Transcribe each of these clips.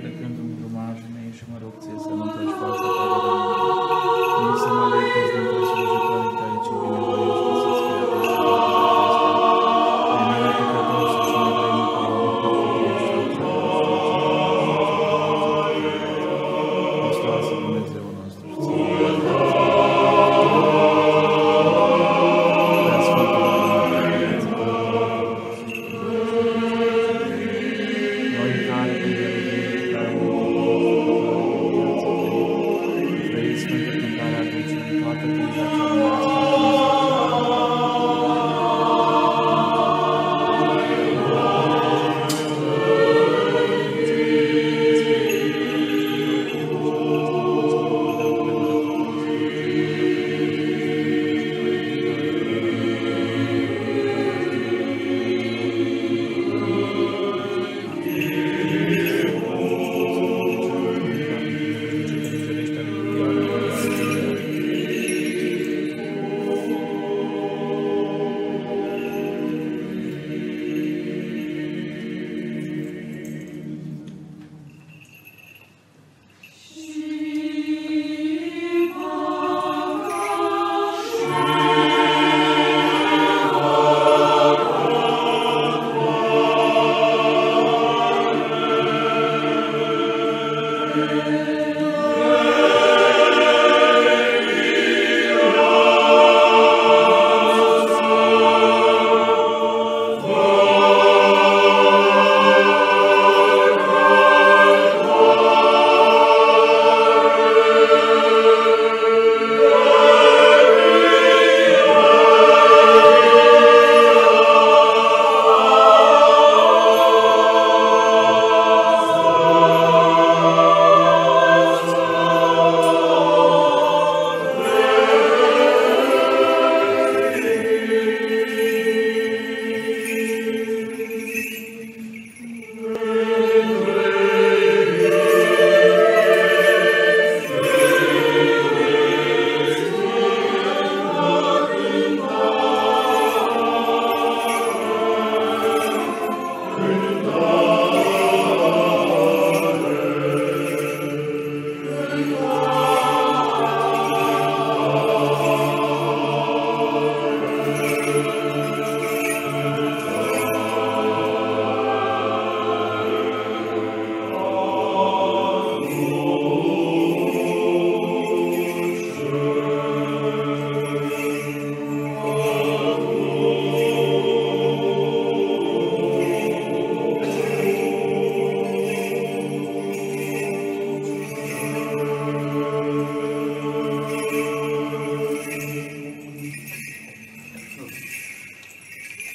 da câmbio do mar, nem chamar o que se não transforma a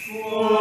说。